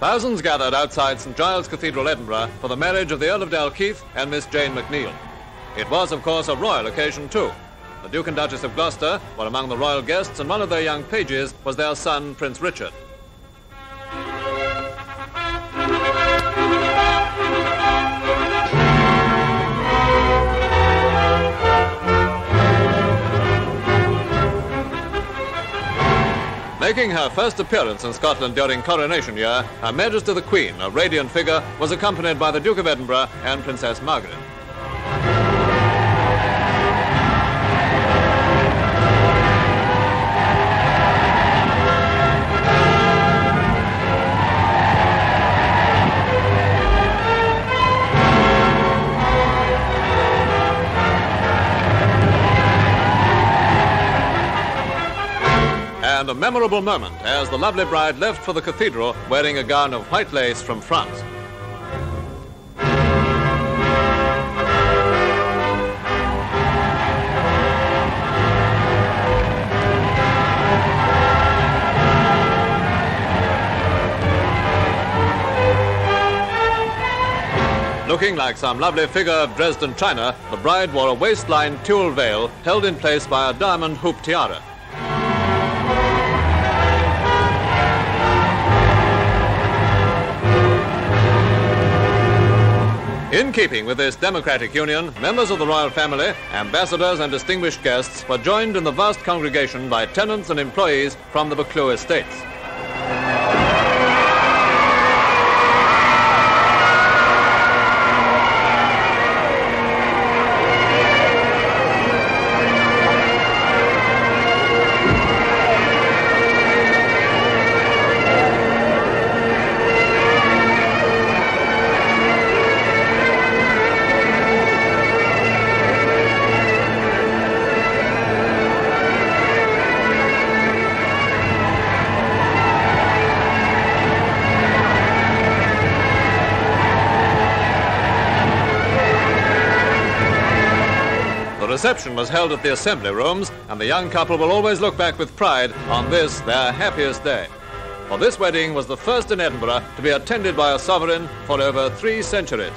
Thousands gathered outside St Giles Cathedral, Edinburgh, for the marriage of the Earl of Dalkeith and Miss Jane McNeil. It was, of course, a royal occasion, too. The Duke and Duchess of Gloucester were among the royal guests, and one of their young pages was their son, Prince Richard. Making her first appearance in Scotland during coronation year, Her Majesty the Queen, a radiant figure, was accompanied by the Duke of Edinburgh and Princess Margaret. And a memorable moment as the lovely bride left for the cathedral wearing a gown of white lace from France. Looking like some lovely figure of Dresden china, the bride wore a waistline tulle veil held in place by a diamond hoop tiara. In keeping with this democratic union, members of the royal family, ambassadors and distinguished guests were joined in the vast congregation by tenants and employees from the Buccleuch estates. Reception was held at the Assembly Rooms, and the young couple will always look back with pride on this, their happiest day. For this wedding was the first in Edinburgh to be attended by a sovereign for over three centuries.